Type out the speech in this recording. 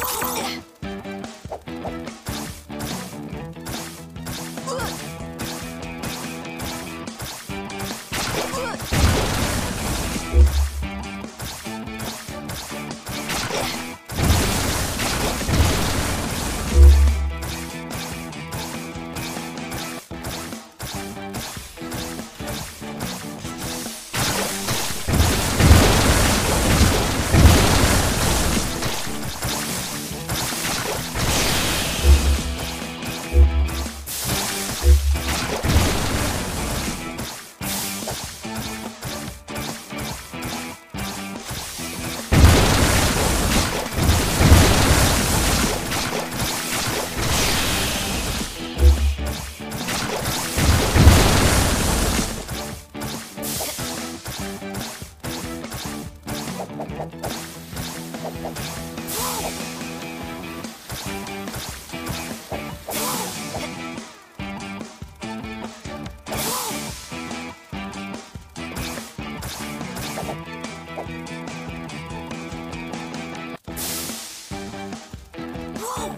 Oh! Whoa!